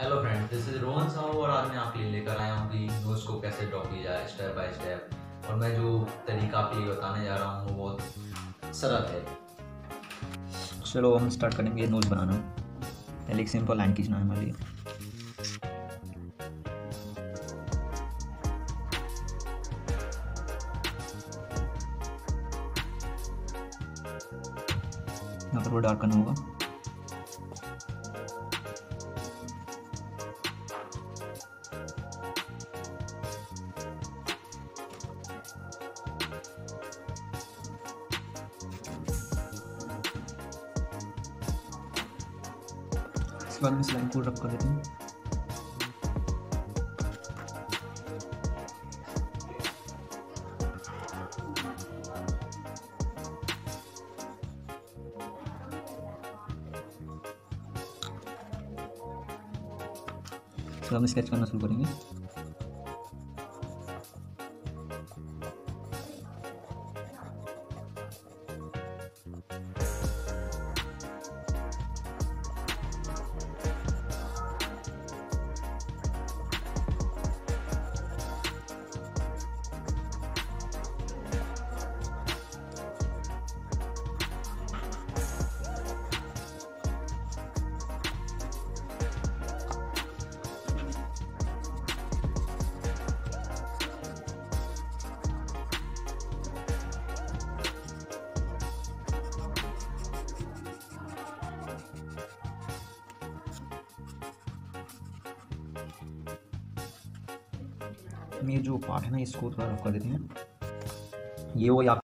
Hello friends this is Rohan Sahu और आज मैं आपके लिए लेकर आया हूँ कि नोट्स को कैसे ड्रॉ किया जाए स्टेप बाय स्टेप और मैं जो तरीका आपके लिए बताने जा रहा हूँ, वो बहुत सरल है। चलो, हम स्टार्ट करेंगे नोट्स बनाना। पहले एक सिंपल लाइन खींचना है हमारे यहाँ पर वो डार्क करना होगा। इसके बाद में स्लाइम को रब कर देते हैं। तो हम स्केच करना शुरू करेंगे। ये जो पार्ट है ना इसको थोड़ा रफ कर देते हैं। ये वो या